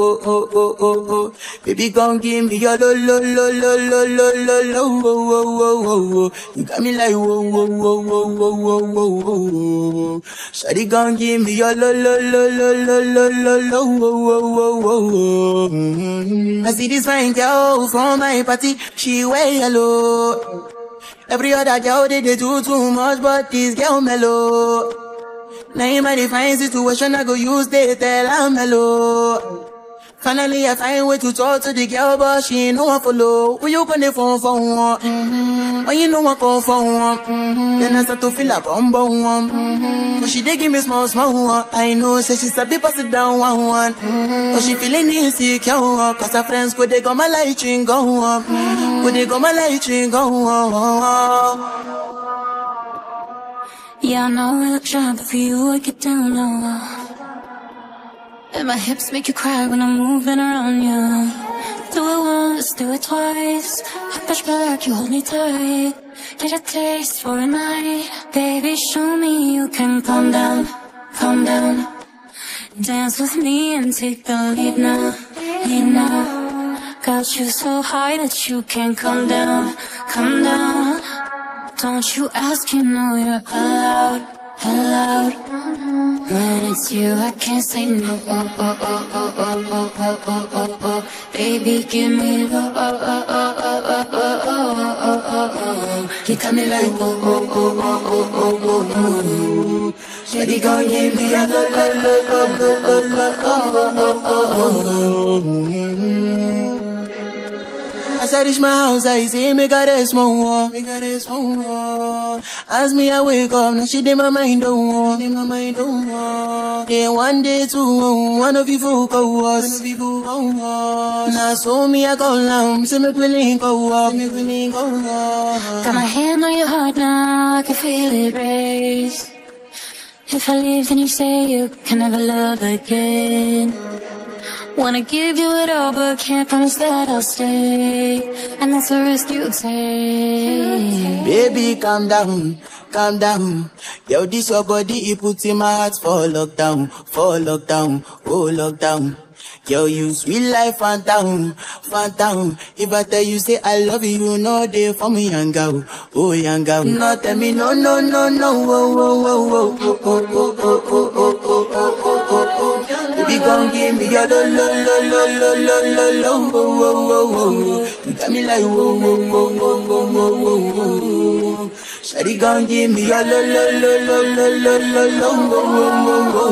oh, oh, oh, oh, oh. Baby, gon' give me your lo, lo, lo, lo, lo, lo, lo, lo, oh, oh, oh, oh, oh. You got me like whoa, whoa, whoa, whoa, whoa, whoa, whoa, whoa, whoa. Shawty gon' give me your lo, lo, lo, lo, lo, lo, lo, lo, whoa, whoa, whoa, whoa, whoa. Mm. I see this fine girl from my party, she wear yellow. Every other girl they, they do too much, but this girl mellow. Now in my fine situation, I go use they tell I'm mellow. Finally, I find way to talk to the girl, but she ain't no one follow. When you gonna phone for one? Mm-hmm. When you know I call for one? Mm-hmm. Then I start to feel a bum bum one. Mm-hmm. But she dey give me small small one. I know, say she's a bit pass it down one one. Mm-hmm. But she feeling insecure, one. cause her friends go they go my light ring go. Mm-hmm. Go they go my light ring go on. Yeah, I know I look shy, but for you I get down low. And my hips make you cry when I'm moving around you. Do it once, do it twice. I push back, you hold me tight. Get a taste for a night. Baby, show me you can calm down, calm down. Dance with me and take the lead now, lead now. Got you so high that you can't come down, come down. Don't you ask, you know you're allowed, allowed. When it's you, I can't say no. Oh, oh, oh, oh, oh, oh, oh, oh, oh, oh. Baby, give me the oh, oh, oh, oh, oh, oh, oh, oh, oh, oh. You got me like oh, oh, oh, oh, oh, oh, oh, oh. Shawty gon' give me a lo, lo, lo, lo, I my I see me got a small got a. As me I wake up, now she did my mind don't walk, in my mind don't walk. Then one day two, oh, oh. one of you folk go us, one of you folk go us. Now so me I go down, see me willing go up, me willing go oh, up. Got my hand on your heart now, I can feel it race. If I leave, then you say you can never love again. Wanna give you it all, but can't promise that I'll stay. And that's a risk you take. Baby, calm down, calm down. Yo, this your body, it puts in my heart for lockdown, for lockdown, oh lockdown. Yo, you sweet life, phantom, phantom. If I tell you say I love you, you know they for me, young girl, oh young girl. No, tell me no, no, no, no, oh, oh, oh, oh, oh, oh, oh, oh, oh, oh, oh, oh, oh, oh, oh. Baby, give me your lo, lo, lo, lo, lo, lo, lo, lo, oh, oh, oh, oh. You got me like whoa, whoa, whoa, whoa, whoa, whoa, whoa, whoa. Shawty gon' give me your lo, lo, lo, lo, lo, lo, lo, lo, oh, oh, oh, oh, oh.